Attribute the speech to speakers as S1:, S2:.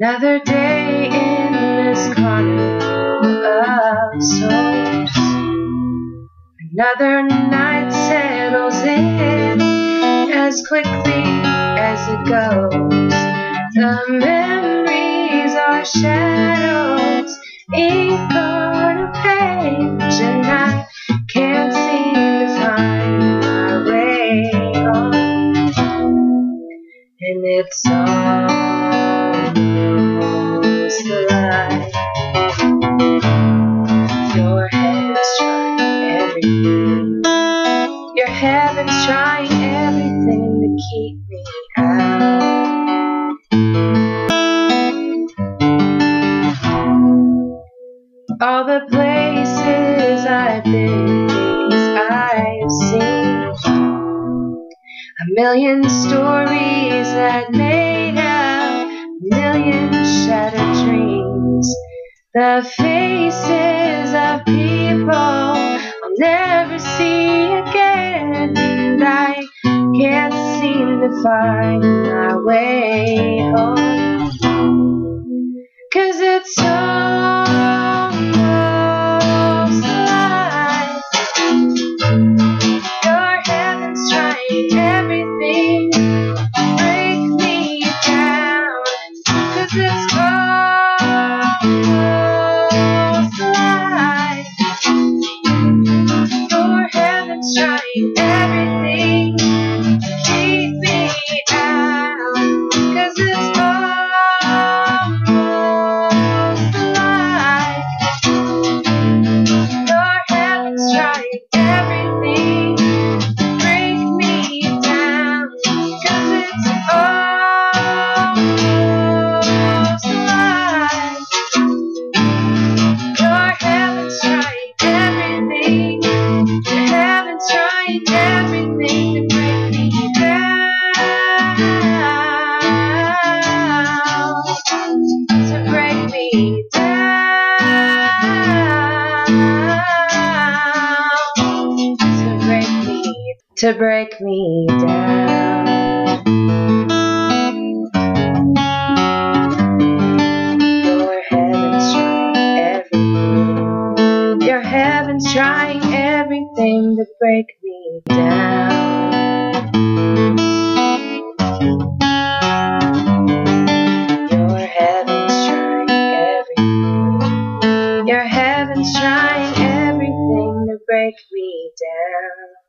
S1: Another day in this carnival of souls. Another night settles in as quickly as it goes. The memories are shadows, All the places I've been, things I've seen. A million stories that made up a million shattered dreams. The faces of people I'll never see find my way to break me down. Your heaven's trying everything. Your heaven's trying everything to break me down. Your heaven's trying everything. Your heaven's trying everything to break me down.